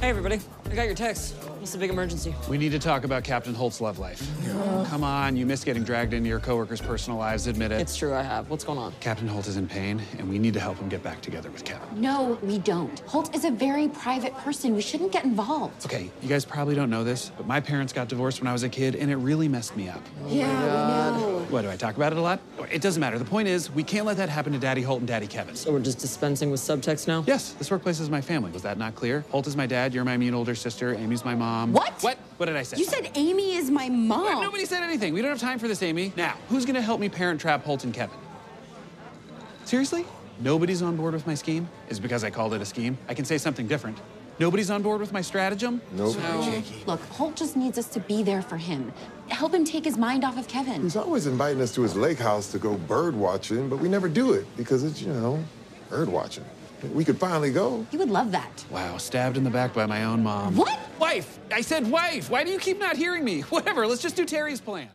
Hey, everybody. I got your text. What's the big emergency? We need to talk about Captain Holt's love life. Come on, you miss getting dragged into your coworkers' personal lives, admit it. It's true, I have. What's going on? Captain Holt is in pain, and we need to help him get back together with Kevin. No, we don't. Holt is a very private person. We shouldn't get involved. Okay, you guys probably don't know this, but my parents got divorced when I was a kid, and it really messed me up. Oh yeah, we know. What, do I talk about it a lot? It doesn't matter. The point is, we can't let that happen to Daddy Holt and Daddy Kevin. So we're just dispensing with subtext now? Yes, this workplace is my family. Was that not clear? Holt is my dad, you're my mean older sister, Amy's my mom. What? What? What did I say? You said Amy is my mom. Nobody said anything. We don't have time for this, Amy. Now, who's gonna help me parent trap Holt and Kevin? Seriously? Nobody's on board with my scheme? Is because I called it a scheme? I can say something different. Nobody's on board with my stratagem? Nope. So, Look, Holt just needs us to be there for him. Help him take his mind off of Kevin. He's always inviting us to his lake house to go bird watching, but we never do it because it's, you know, bird watching. We could finally go. You would love that. wow, stabbed in the back by my own mom. What? Wife! I said wife! Why do you keep not hearing me? Whatever, let's just do Terry's plan.